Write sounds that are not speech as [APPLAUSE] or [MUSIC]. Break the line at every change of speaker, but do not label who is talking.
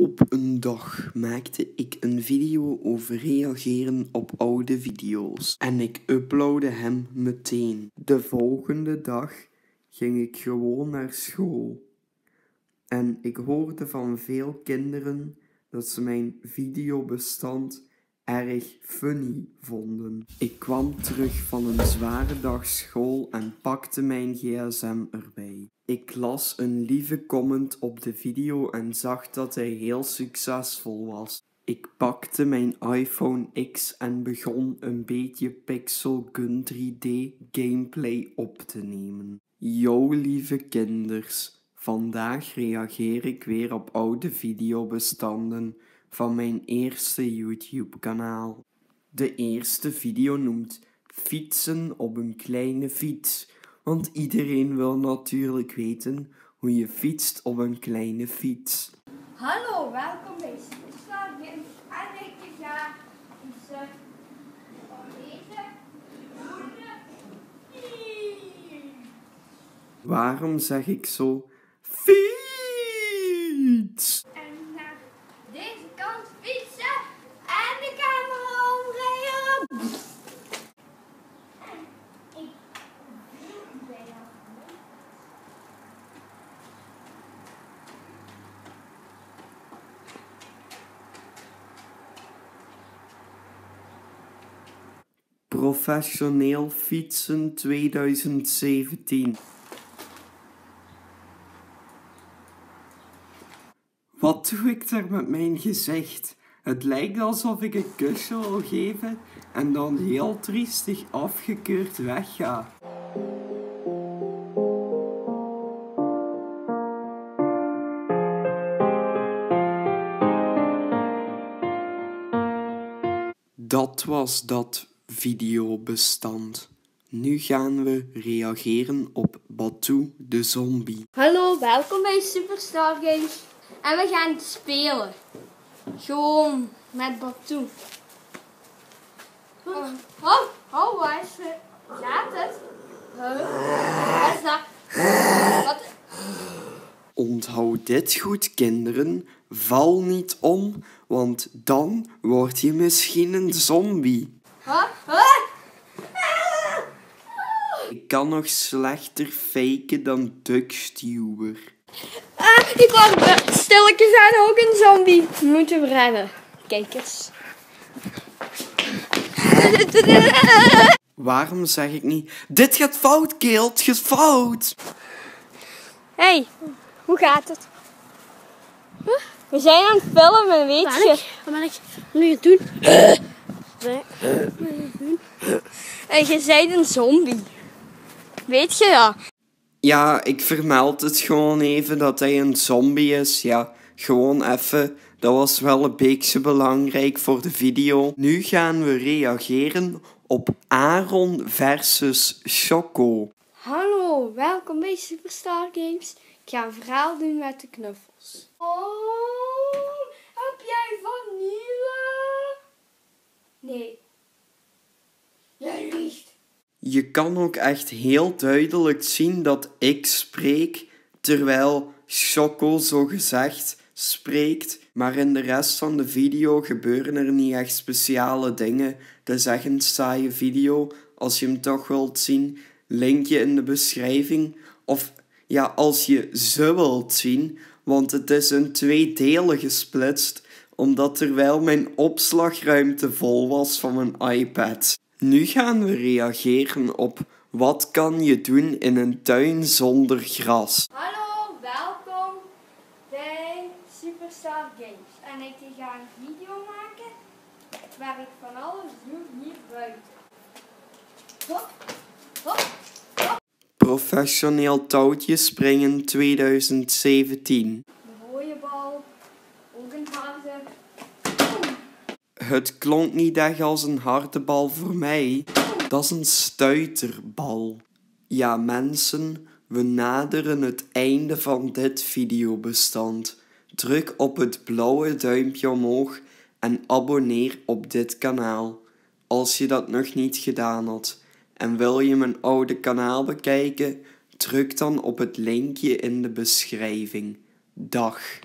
Op een dag maakte ik een video over reageren op oude video's en ik uploadde hem meteen. De volgende dag ging ik gewoon naar school. En ik hoorde van veel kinderen dat ze mijn videobestand erg funny vonden. Ik kwam terug van een zware dag school en pakte mijn gsm erbij. Ik las een lieve comment op de video en zag dat hij heel succesvol was. Ik pakte mijn iPhone X en begon een beetje Pixel Gun 3D gameplay op te nemen. Yo lieve kinders, vandaag reageer ik weer op oude videobestanden van mijn eerste YouTube kanaal. De eerste video noemt Fietsen op een kleine fiets, want iedereen wil natuurlijk weten hoe je fietst op een kleine fiets.
Hallo, welkom bij Games en ik ga fietsen.
Waarom zeg ik zo fiets?
En naar deze kant fietsen en de camera omdraaien. En ik ben al
Professioneel fietsen 2017. Wat doe ik daar met mijn gezicht? Het lijkt alsof ik een kusje wil geven en dan heel triestig afgekeurd wegga. Dat was dat videobestand. Nu gaan we reageren op Batu de zombie.
Hallo, welkom bij Superstar Games. En we gaan spelen. Gewoon met Batu. Oh, oh, oh waar is het? Gaat het? Huh? Wat is dat? Wat?
Onthoud dit goed, kinderen. Val niet om, want dan word je misschien een zombie. Ik kan nog slechter faken dan Duck Stewer.
Ah, ik word stilletjes aan ook een zombie. We moeten rennen. Kijk eens. [LAUGHS]
Waarom zeg ik niet, dit gaat fout, Keel, het gaat fout?
Hey, hoe gaat het? We zijn aan het filmen, weet je.
Wat ben ik nu aan
En je bent een zombie. Weet je dat?
Ja, ik vermeld het gewoon even dat hij een zombie is. Ja, gewoon even. Dat was wel een beetje belangrijk voor de video. Nu gaan we reageren op Aaron versus Choco.
Hallo, welkom bij Superstar Games. Ik ga een verhaal doen met de knuffels. Oh, Nee. Jij liegt.
Je kan ook echt heel duidelijk zien dat ik spreek, terwijl Choco zo gezegd spreekt. Maar in de rest van de video gebeuren er niet echt speciale dingen. Het is echt een saaie video. Als je hem toch wilt zien, linkje in de beschrijving. Of ja, als je ze wilt zien, want het is in twee delen gesplitst, omdat terwijl mijn opslagruimte vol was van mijn iPad. Nu gaan we reageren op wat kan je doen in een tuin zonder gras.
Hallo, welkom bij Superstar Games. En ik ga een video maken waar ik van alles doe hier buiten. Hop, hop.
Professioneel touwtje springen 2017.
De rode bal, ook een harde.
Het klonk niet echt als een harde bal voor mij. Dat is een stuiterbal. Ja, mensen, we naderen het einde van dit videobestand. Druk op het blauwe duimpje omhoog en abonneer op dit kanaal. Als je dat nog niet gedaan had. En wil je mijn oude kanaal bekijken? Druk dan op het linkje in de beschrijving. Dag.